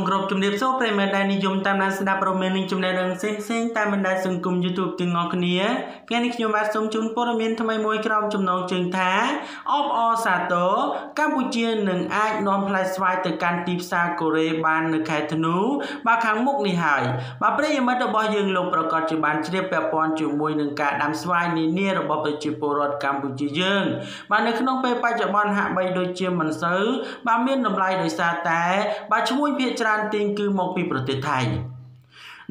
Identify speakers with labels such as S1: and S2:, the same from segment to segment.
S1: មគោរពជំរាបសួរប្រិយមិត្តដែលនិយមតាមដានស្ដាប់ព័ត៌មាននិងចំណេះដឹងផ្សេងៗតាមបណ្ដាញសង្គម YouTube ទាំងអស់គ្នាថ្ងៃនេះខ្ញុំបាទសូមជូនព័ត៌មានថ្មីមួយក្រោមចំណងជើងថាអបអសាទរកម្ពុជានឹងអាចនាំផ្លែស្វាយទៅកាន់ទីផ្សារកូរ៉េបាននៅខែធ្នូបាទខាងមុខនេះហើយបាទប្រិយមិត្តរបស់យើងលោកប្រកាសជាបានជ្រាបពាក់ព័ន្ធជាមួយនឹងការដាំស្វាយនានារបស់ប្រជាពលរដ្ឋកម្ពុជាយើងបាទនៅក្នុងពេលបច្ចុប្បន្នហាក់បីដូចជាមិនសូវបាទមានតម្លៃដោយសារតែបាទឈ្មោះភាគច្រើនទីងគឺមកពីប្រទេសថៃ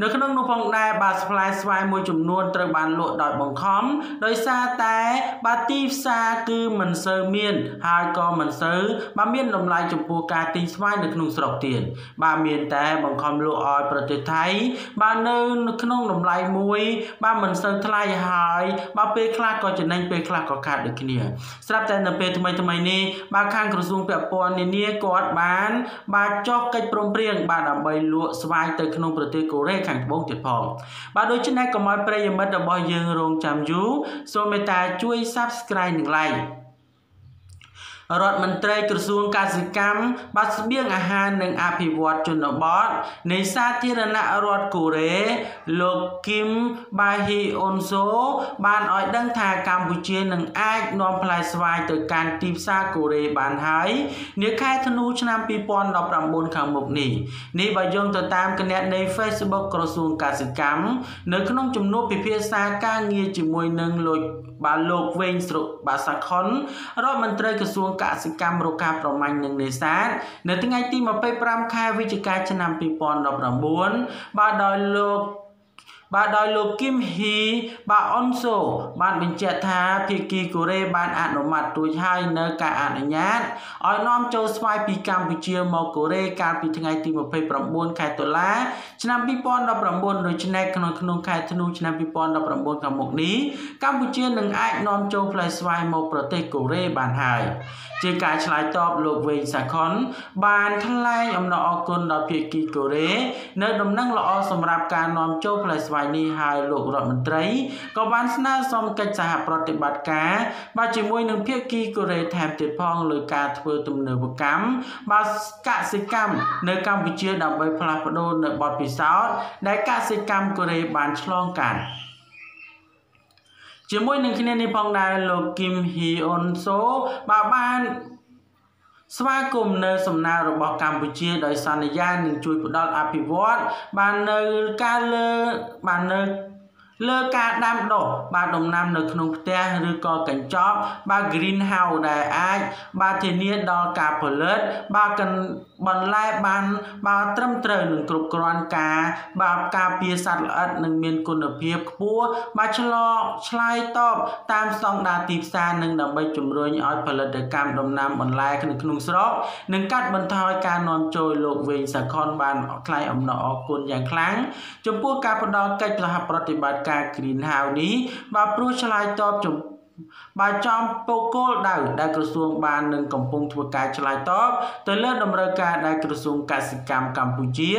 S1: នៅក្នុងនោះផងដែរបាទផ្លែស្វាយមួយចំនួនត្រូវបានលក់ដោយបង្ខំដោយសារតែបាទទីផ្សារគឺមិនសូវមាន ហើយក៏មិនសូវបាទមានតម្លៃចំពោះការទិញស្វាយនៅក្នុងស្រុកទៀតបាទមានតែបង្ខំលក់ឲ្យប្រទេសថៃបាទនៅក្នុងតម្លៃមួយ បាទមិនសូវថ្លៃហើយបាទពេលខ្លះក៏ចំណេញពេលខ្លះក៏ខាតដូចគ្នា ស្រាប់តែនៅពេលថ្មីថ្មីនេះបាទខាងក្រសួងពាក់ព័ន្ធនានាគាត់បាន បាទចុះកិច្ចព្រមព្រៀងបាទដើម្បីលក់ស្វាយទៅក្នុងប្រទេសកូរ៉េខាងត្បូងទៀតផងបាទដូច្នេះកុំឲ្យប្រិយមិត្តរបស់យើងរងចាំយូរសូមមេត្តាជួយ Subscribe និង Like រដ្ឋមន្ត្រីក្រសួងកសិកម្មបាទស្បៀងអាហារនិងអភិវឌ្ឍជនបទនៃសាធារណរដ្ឋកូរ៉េលោកគឹមបាហ៊ីអ៊ុនសូបានឲ្យដឹងថាកម្ពុជានឹងអាចនាំផ្លែស្វាយទៅកាន់ទីផ្សារកូរ៉េបានហើយនាខែធ្នូឆ្នាំ2019ខាងមុខនេះនេះបើយោងទៅតាមគណនី Facebook ក្រសួងកសិកម្មនៅក្នុងជំនួបពិភាក្សាការងារជាមួយនឹងលោកបាទលោកវែងស្រុកបាទសាខុនរដ្ឋមន្ត្រីក្រសួងកសិកម្មរុក្ខាប្រមាញ់និងនេសាទនៅថ្ងៃទី25ខែវិច្ឆិកាឆ្នាំ2019បាទដោយលោក បាទដោយលោកគឹមហ៊ីបាទអ៊ុនសូបានបញ្ជាក់ថាភាគីកូរ៉េបានអនុម័តរួចហើយនៅការអនុញ្ញាតឲ្យនាំចូលស្វាយពីកម្ពុជាមកកូរ៉េកាលពីថ្ងៃទី29ខែតុលាឆ្នាំ2019ដូច្នេះក្នុងក្នុងខែធ្នូឆ្នាំ2019ខាងមុខនេះកម្ពុជានឹងអាចនាំចូលផ្លែស្វាយមកប្រទេសកូរ៉េបានហើយជាការឆ្លើយតបលោកវេងសាខុនបានថ្លែងអំណរអគុណដល់ភាគីកូរ៉េនៅដំណឹងល្អសម្រាប់ការនាំចូលផ្លែស្វាយយនេះហើយលោករដ្ឋមន្ត្រីក៏បានស្នើសុំកិច្ចសហប្រតិបត្តិការបាទជាមួយនឹងភាគីកូរ៉េថែមទៀតផងលើការធ្វើទំនើបកម្មបាទកសិកម្មនៅកម្ពុជាដើម្បីផ្លាស់ប្ដូរនៅបទពិសោធន៍ដែលកសិកម្មកូរ៉េបានឆ្លងកាត់ជាមួយនឹងគ្នានេះផងដែរលោកគឹមហ៊ីអ៊ុនសូបាទបាន ស្វាគមន៍នៅសំណើរបស់កម្ពុជាដោយសន្យានឹងជួយផ្ដល់អភិវឌ្ឍបាននៅការលើបាននៅ លើការដាំដុះបាទដំណាំនៅក្នុងផ្ទះឬក៏កញ្ចប់បាទ greenhouse ដែលអាចបាទធានាដល់ការផលិតបាទបន្លែបានបាទត្រឹមត្រូវនឹងគ្រប់គ្រាន់ការបាទការពារសត្វល្អិតនិងមានគុណភាពខ្ពស់បាទឆ្លងឆ្លើយតបតាមស្តង់ដារទីផ្សារនិងដើម្បីជំរុញឲ្យផលិតកម្មដំណាំបន្លែនៅក្នុងស្រុកនិងកាត់បន្ថយការនាំចូលលោកវិញសាខុនបានថ្លែងអំណរអគុណយ៉ាងខ្លាំងចំពោះការផ្ដល់កិច្ចសហប្រតិបត្តិការ Greenhouse នេះបាទព្រោះឆ្លើយតបចំបើចំពគោលដៅដែលក្រសួងបាននឹងកំពុងធ្វើការឆ្លើយតបទៅលើតម្រូវការដែលក្រសួងកសិកម្មកម្ពុជា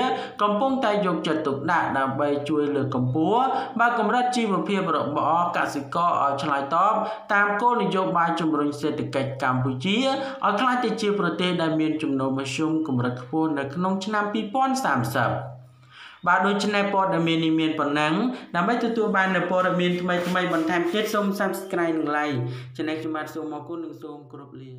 S1: កំពុងតែយកចិត្តទុកដាក់ដើម្បីជួយលើកកម្ពស់បើកម្រិតជីវភាពរបស់កសិករឲ្យឆ្លើយតបតាមគោលនយោបាយជំរុញសេដ្ឋកិច្ចកម្ពុជាឲ្យក្លាយទៅជាប្រទេសដែលមានចំណូលមធ្យមកម្រិតខ្ពស់នៅក្នុងឆ្នាំ2030 បាទដូច្នេះព័ត៌មាននេះមានប៉ុណ្ណឹងដើម្បីទទួលបាននូវព័ត៌មានថ្មីថ្មីបន្ថែមទៀតសូម Subscribe និង Like ចំណែកខ្ញុំបាទសូមអរគុណនិងសូមគោរពលា